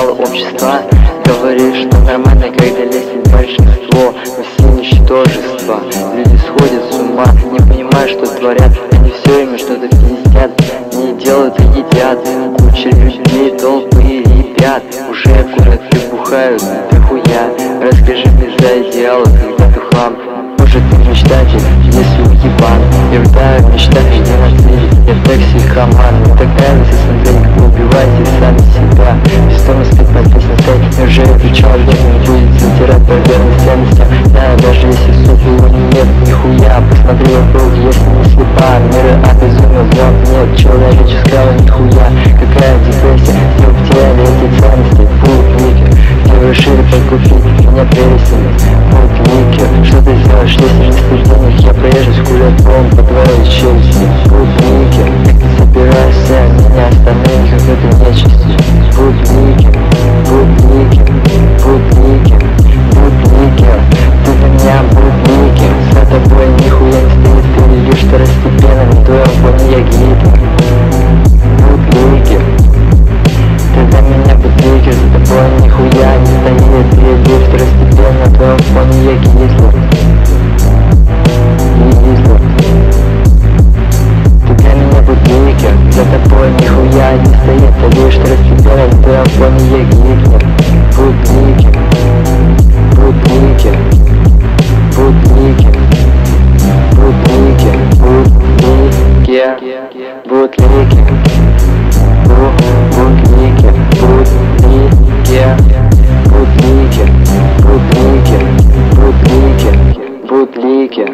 идеалы общества Говоришь, что нормально, когда лезет большинство Но все ничтожества Люди сходят с ума, не понимают, что творят. Они все время что-то пиздят Не делают и едят. Куча людей, толпы и ребят Уже курят и бухают, дохуя Расскажи мне за идеалы, когда ты хлам. Может ты мечтатель, если уебан. Я витаю в сами себя Бессмысленно спит на песне стоит Неужели кричал, не будет затирать по верности Да, даже если сука его нет, нихуя. Посмотри вокруг, если не слепа Миры обезумел, звон нет человеческого нихуя. Какая депрессия, все теле эти ценности. Путники, где вы решили подкупить меня прелестями. Путники, что ты сделаешь, если не спишь денег Я проезжусь кулаком по твоей челюсти меня остановить, как это нечисти Путники, путники, путники, путники Ты для меня путники, за тобой нихуя не стоит. Ты лишь второстепенно, на твоем фоне я Гитлер Путники, ты для меня путники, за тобой нихуя не стоит. Ты лишь второстепенно, на твоем фоне я Гитлер будешь раскидывать, ты Афония гикнет Будь никем, будь никем, будь никем, будь никем, будь никем, будь никем, будь никем, будь никем, будь никем, будь никем, будь никем,